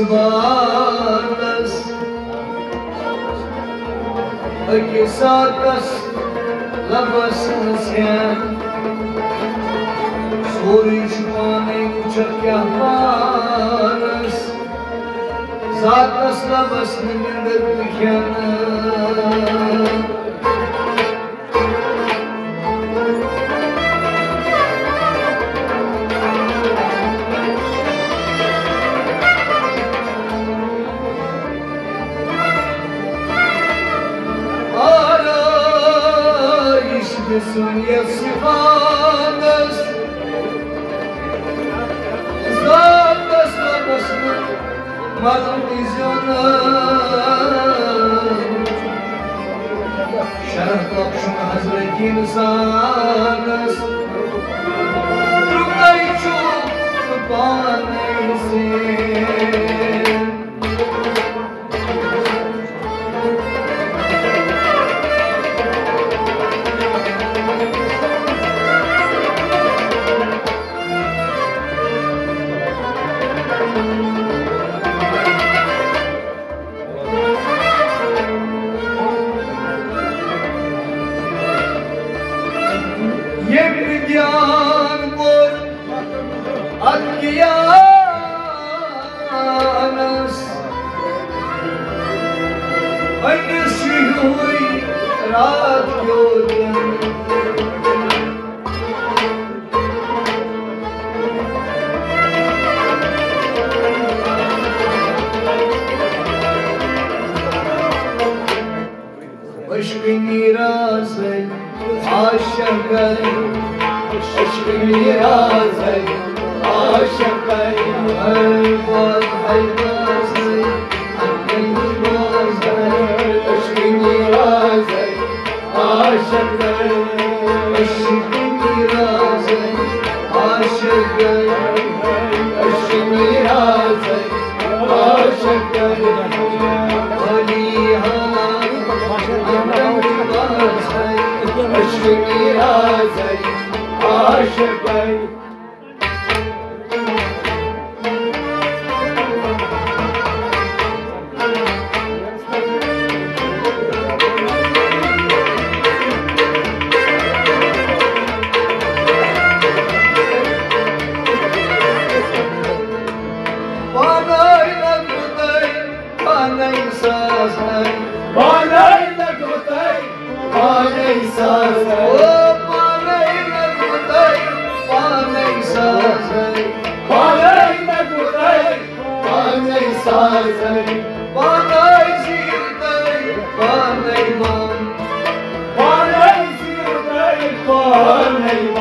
Pane çukindan nafis batas Akisatas labas nasyan Suri şumane uçak yahmanas Zatas labas nindir malum vizyona. Şeref kapşun hazreti insanız Trukay çok ये विज्ञान को अज्ञानस रात क्यों aşıkı Ali Aşıklar Sazai, Manai Nagutai, Manai Sazai. Sirtay, panay bam.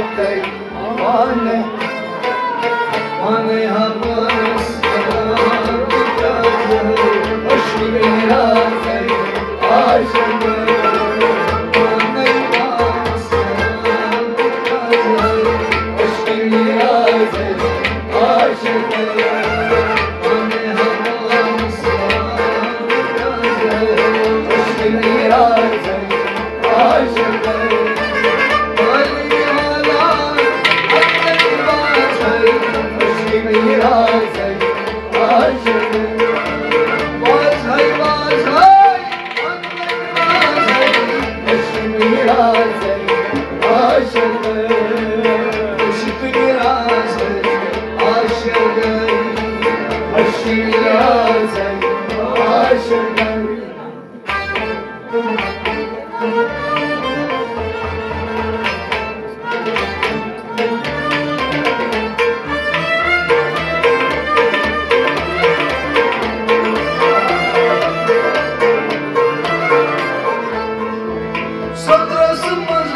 Şahtay, panay Panay hapas, Ashmirazay, Ashmirazay Panay vaz, her şeyden Sadrasımız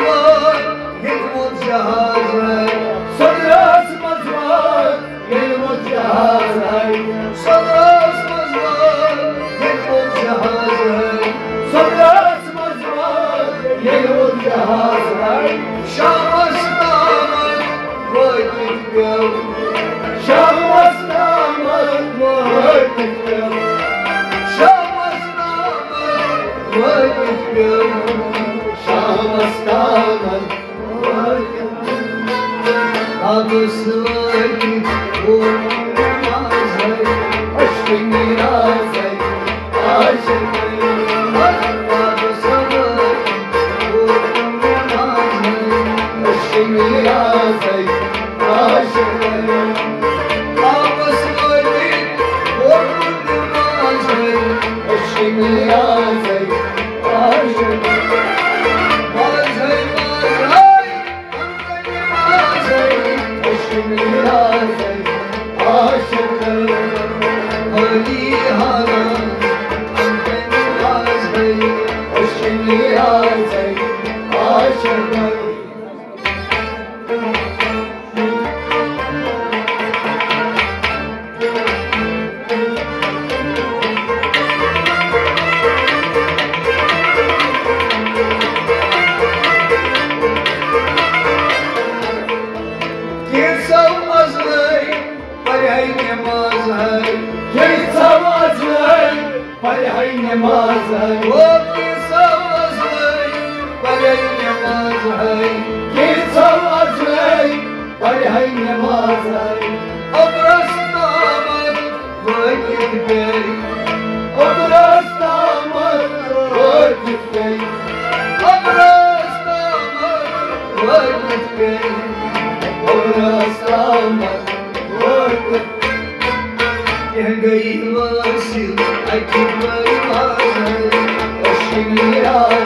Hoşçakalın. يهدي الواسي أكبر طازل وشمي راجل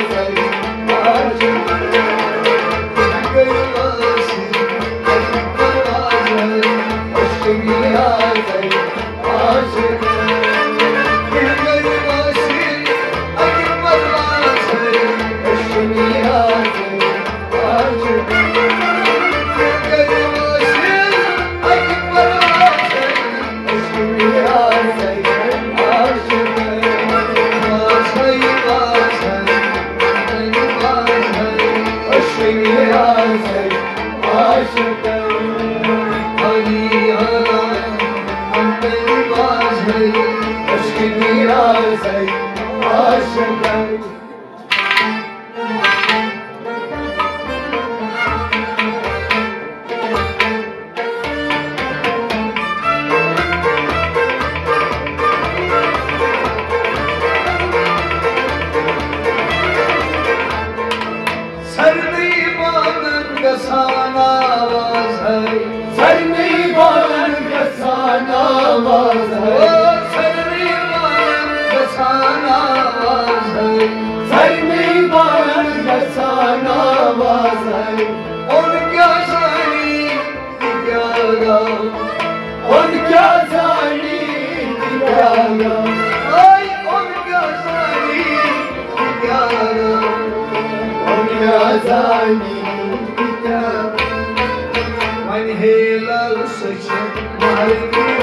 Aşkın biraz aşıkım When he loves such a